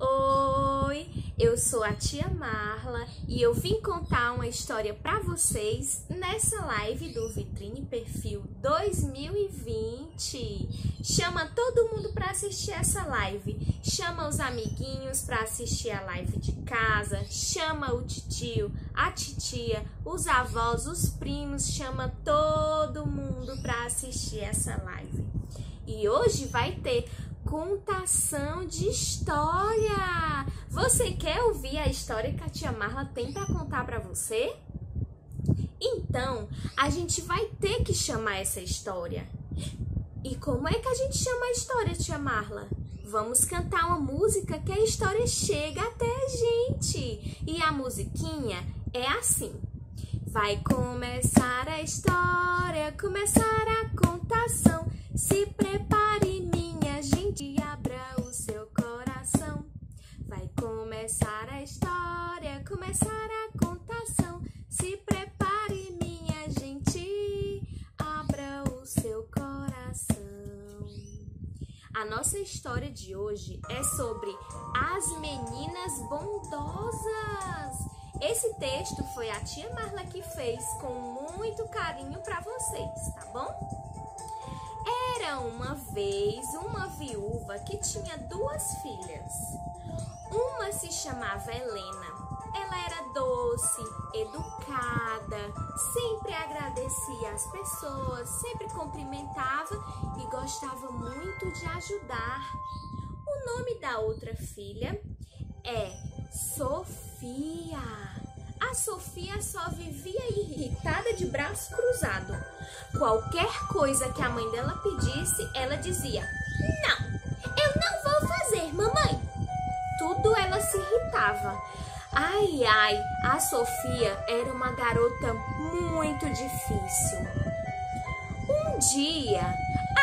Oi, eu sou a tia Marla e eu vim contar uma história para vocês nessa live do Vitrine Perfil 2020. Chama todo mundo para assistir essa live. Chama os amiguinhos para assistir a live de casa, chama o tio, a titia, os avós, os primos, chama todo mundo para assistir essa live. E hoje vai ter contação de história. Você quer ouvir a história que a tia Marla tem para contar para você? Então, a gente vai ter que chamar essa história. E como é que a gente chama a história, tia Marla? Vamos cantar uma música que a história chega até a gente. E a musiquinha é assim. Vai começar a história, começar a contação. Hoje é sobre as meninas bondosas. Esse texto foi a tia Marla que fez com muito carinho para vocês, tá bom? Era uma vez uma viúva que tinha duas filhas. Uma se chamava Helena. Ela era doce, educada, sempre agradecia as pessoas, sempre cumprimentava e gostava muito de ajudar. O nome da outra filha é Sofia. A Sofia só vivia irritada de braço cruzado. Qualquer coisa que a mãe dela pedisse, ela dizia: Não, eu não vou fazer, mamãe. Tudo ela se irritava. Ai, ai, a Sofia era uma garota muito difícil. Um dia,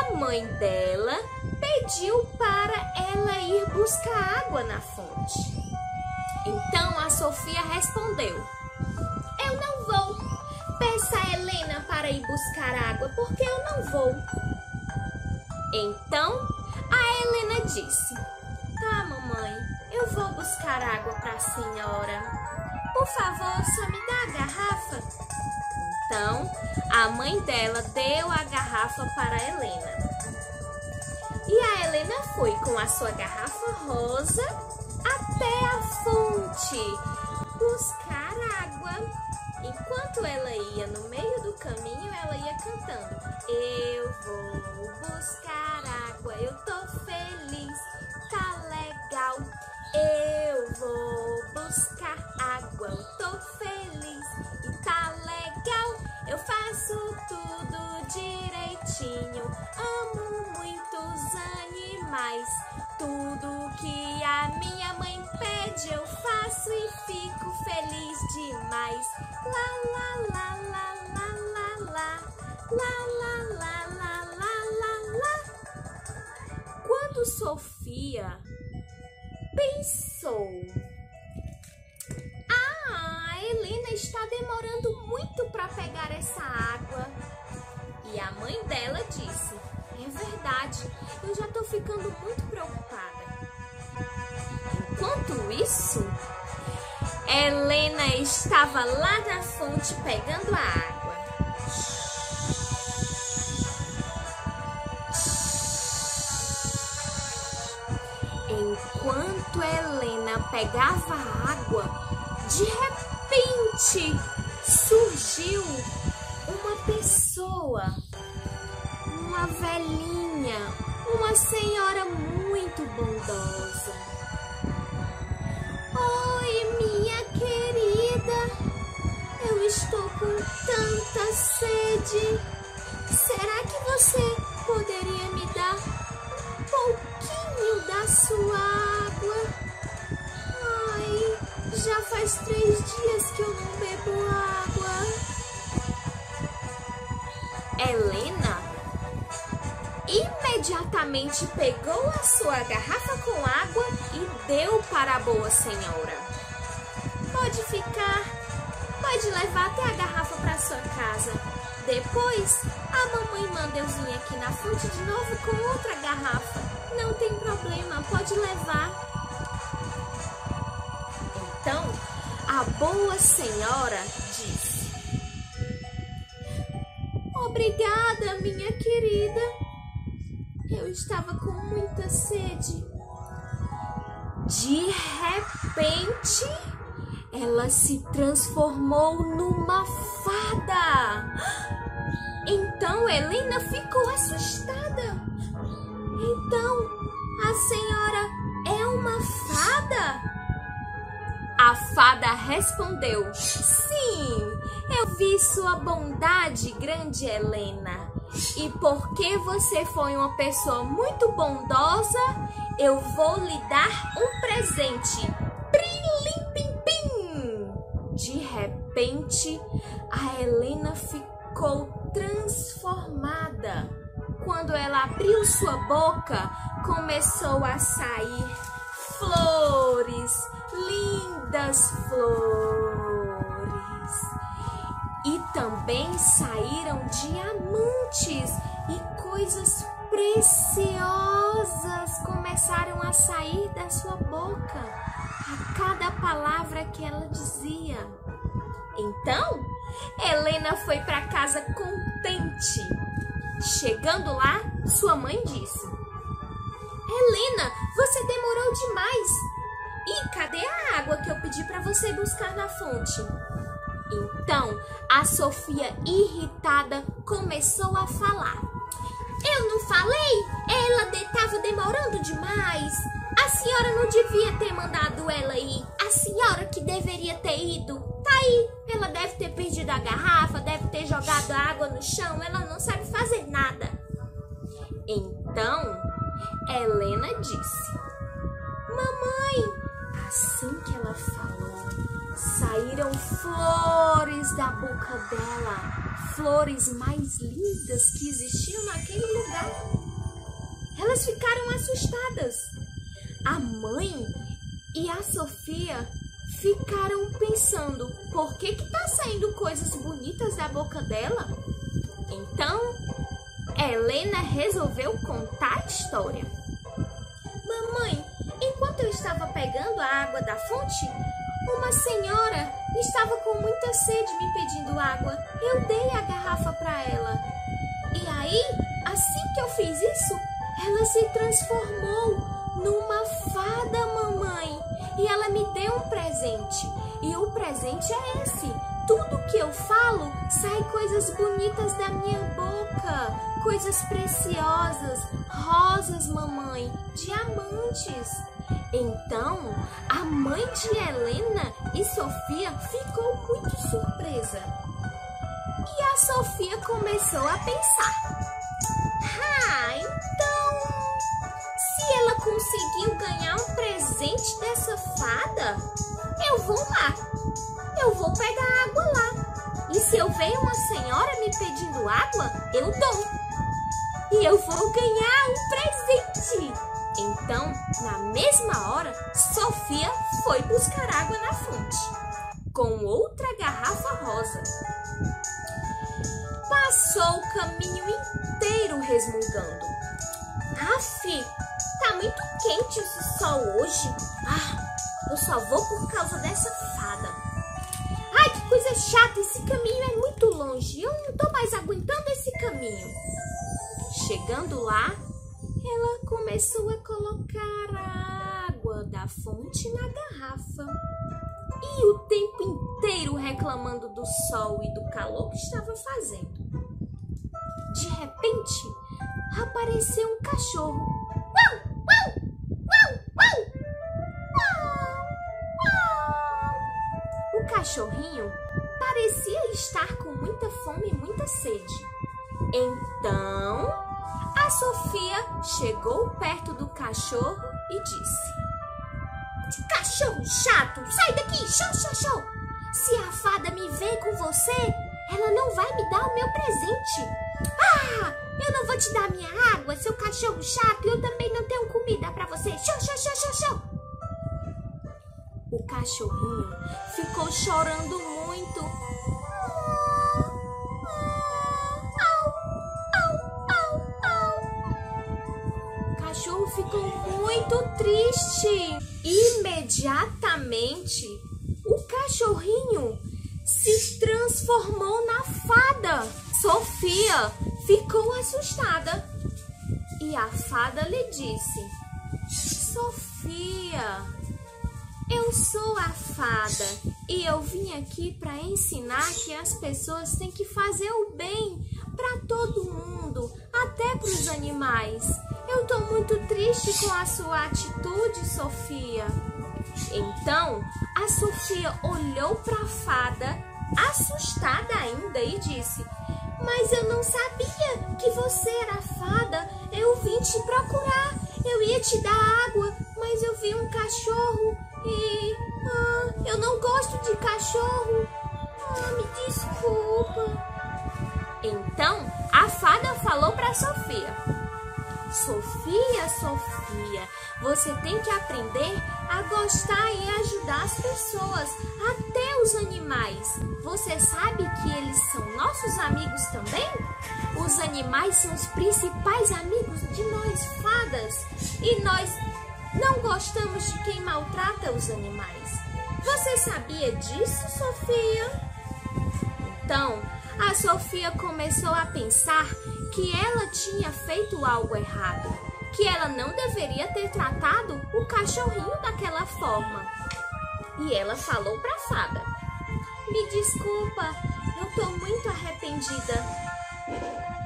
a mãe dela pediu para ela ir buscar água na fonte. Então a Sofia respondeu: Eu não vou. Peça a Helena para ir buscar água, porque eu não vou. Então a Helena disse: Tá, mamãe, eu vou buscar água para a senhora. Por favor, só me dá a garrafa. Então a mãe dela deu a garrafa para a Helena. E a Helena foi com a sua garrafa rosa até a fonte buscar água. Enquanto ela ia no meio do caminho, ela ia cantando: Eu vou buscar água, eu tô feliz, tá legal. Eu vou buscar água, eu tô feliz demais. Lá, lá, lá, lá, lá, lá, lá. Lá, lá, lá, lá, lá, lá, lá. Quando Sofia pensou Ah, a Helena está demorando muito para pegar essa água. E a mãe dela disse é verdade, eu já tô ficando muito preocupada. Enquanto isso, Helena estava lá na fonte pegando a água. Enquanto Helena pegava a água, de repente surgiu uma pessoa uma velhinha, uma senhora muito bondosa. Oi, minha querida, eu estou com tanta sede. Será que você poderia me dar um pouquinho da sua água? Ai, já faz três dias que eu não bebo água. Helena imediatamente pegou a sua garrafa com água e deu para a boa senhora. Pode ficar. Pode levar até a garrafa para sua casa. Depois, a mamãe manda eu vir aqui na fonte de novo com outra garrafa. Não tem problema, pode levar. Então, a boa senhora disse: Obrigada, minha querida. Eu estava com muita sede. De repente ela se transformou numa fada. Então Helena ficou assustada. Então, a senhora é uma fada? A fada respondeu: Sim, eu vi sua bondade, grande Helena. E porque você foi uma pessoa muito bondosa, eu vou lhe dar um presente. Repente, a Helena ficou transformada. Quando ela abriu sua boca, começou a sair flores, lindas flores. E também saíram diamantes e coisas preciosas começaram a sair da sua boca a cada palavra que ela dizia. Então, Helena foi para casa contente. Chegando lá, sua mãe disse: Helena, você demorou demais. E cadê a água que eu pedi para você buscar na fonte? Então, a Sofia, irritada, começou a falar. Eu não falei? Ela estava de demorando demais. A senhora não devia ter mandado ela ir. A senhora que deveria ter ido. Ela deve ter perdido a garrafa, deve ter jogado água no chão. Ela não sabe fazer nada. Então, Helena disse: Mamãe, assim que ela falou, saíram flores da boca dela, flores mais lindas que existiam naquele lugar. Elas ficaram assustadas. A mãe e a Sofia ficaram pensando: por que que tá saindo coisas bonitas da boca dela? Então, Helena resolveu contar a história. Mamãe, enquanto eu estava pegando a água da fonte, uma senhora estava com muita sede me pedindo água. Eu dei a garrafa para ela. E aí, assim que eu fiz isso, ela se transformou numa fada, mamãe. E ela me deu um presente. E o presente é esse. Tudo que eu falo sai coisas bonitas da minha boca coisas preciosas, rosas, mamãe, diamantes. Então, a mãe de Helena e Sofia ficou muito surpresa. E a Sofia começou a pensar: conseguiu ganhar um presente dessa fada, eu vou lá. Eu vou pegar água lá. E se eu ver uma senhora me pedindo água, eu dou e eu vou ganhar um presente. Então, na mesma hora, Sofia foi buscar água na fonte, com outra garrafa rosa. Passou o caminho inteiro resmungando. Aff, tá muito quente esse sol hoje. Ah, eu só vou por causa dessa fada. Ai, que coisa chata, esse caminho é muito longe. Eu não tô mais aguentando esse caminho. Chegando lá, ela começou a colocar a água da fonte na garrafa. E o tempo inteiro reclamando do sol e do calor que estava fazendo. De repente, apareceu um cachorro. Fome e muita sede. Então, a Sofia chegou perto do cachorro e disse: Cachorro chato, sai daqui, show, show, show! Se a fada me vê com você, ela não vai me dar o meu presente. Ah, eu não vou te dar minha água, seu cachorro chato, eu também não tenho comida para você. Show, show, show, show, show! O cachorrinho ficou chorando muito ficou muito triste. Imediatamente, o cachorrinho se transformou na fada. Sofia ficou assustada e a fada lhe disse: Sofia, eu sou a fada e eu vim aqui para ensinar que as pessoas têm que fazer o bem para todo mundo, até para os animais. Eu tô muito triste com a sua atitude, Sofia. Então, a Sofia olhou para a fada, assustada ainda, e disse: Mas eu não sabia que você era fada. Eu vim te procurar. Eu ia te dar água, mas eu vi um cachorro e ah, eu não gosto de cachorro. Ah, me desculpa. Então, a fada falou para Sofia: Sofia, Sofia, você tem que aprender a gostar e ajudar as pessoas, até os animais. Você sabe que eles são nossos amigos também? Os animais são os principais amigos de nós, fadas, e nós não gostamos de quem maltrata os animais. Você sabia disso, Sofia? Então, a Sofia começou a pensar que ela tinha feito algo errado, que ela não deveria ter tratado o cachorrinho daquela forma. E ela falou para a fada: Me desculpa, eu tô muito arrependida.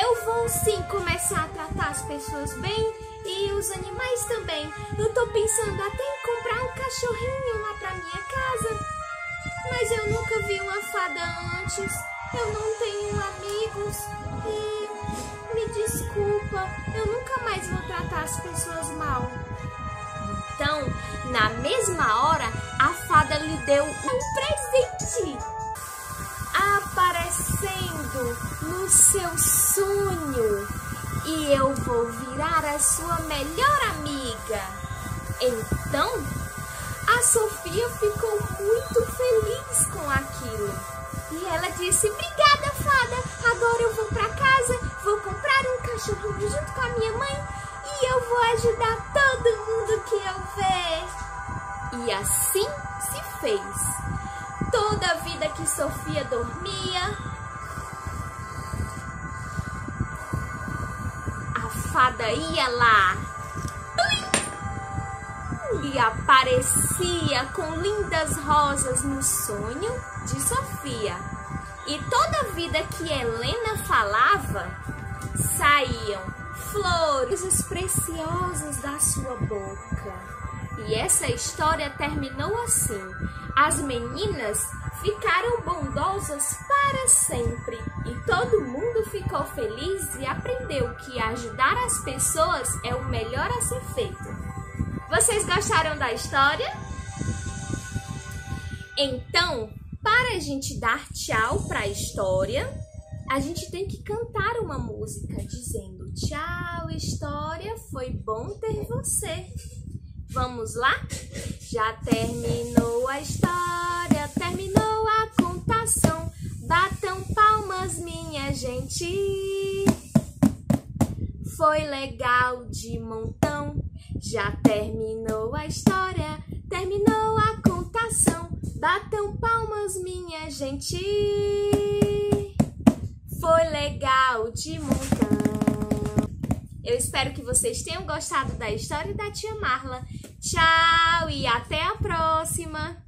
Eu vou sim começar a tratar as pessoas bem e os animais também. Eu tô pensando até em comprar um cachorrinho lá pra minha casa. Mas eu nunca vi uma fada antes. Eu não tenho e me desculpa, eu nunca mais vou tratar as pessoas mal. Então, na mesma hora, a fada lhe deu um presente aparecendo no seu sonho e eu vou virar a sua melhor amiga. Então, a Sofia ficou muito feliz e aparecia com lindas rosas no sonho de Sofia. E toda vida que Helena falava, saíam flores preciosas da sua boca. E essa história terminou assim. As meninas ficaram bondosas para sempre e todo mundo ficou feliz e aprendeu que ajudar as pessoas é o melhor a ser feito. Vocês gostaram da história? Então, para a gente dar tchau para a história, a gente tem que cantar uma música dizendo tchau, história, foi bom ter você. Vamos lá? Já terminou a história, terminou a contação. Batam palmas, minha gente. Foi legal de montão. Já terminou a história, terminou a contação. Batam palmas, minha gente. Foi legal de montão. Eu espero que vocês tenham gostado da história da tia Marla. Tchau e até a próxima!